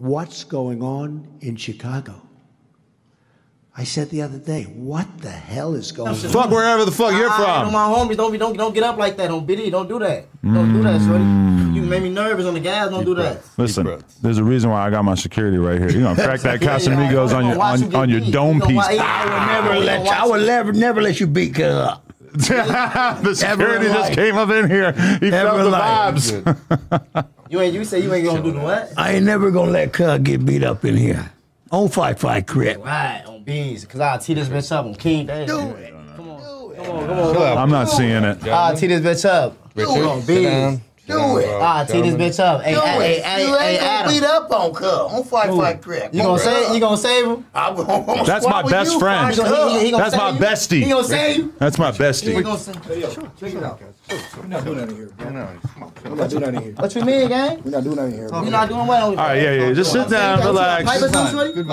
what's going on in Chicago. I said the other day, what the hell is going on? Fuck wherever the fuck you're All right, on from. my homies, don't be don't don't get up like that on BD. Don't do that. Don't do that, shorty. Mm. You made me nervous on the gas. Don't do that. Listen, there's a reason why I got my security right here. You're gonna crack that Casamigos on your Watch on, on your dome piece. I would never let you, I would never, never let you beat cuz up. Uh, the security in just came up in here. He felt the life. vibes. You ain't. You say you ain't gonna do the what? I ain't never gonna let cuz get beat up in here. On fight fight crib. Right on bees, cause I'll tee this bitch up on King Day. Do it. Come on, Do it. come on, come on. Come on. I'm not seeing it. I'll tee this bitch up. Richard, Come on, sit bees. down. Do it. bro. I'll tee this bitch up. Hey, Do hey, it. hey, you hey, ain't gonna Adam. beat up on cuz. On fight fight crib. You gonna say you gonna save him? I'm gonna That's my best friend. fight He gonna- he- he gonna That's my save you? bestie. He gonna save you? That's my He bestie. gonna save We're not doing nothing here, bro. We're not doing nothing here. What you mean, gang? We're not doing nothing here, bro. You not doing well. All right, yeah, yeah. Just sit down, relax. Pipe us on, shorty?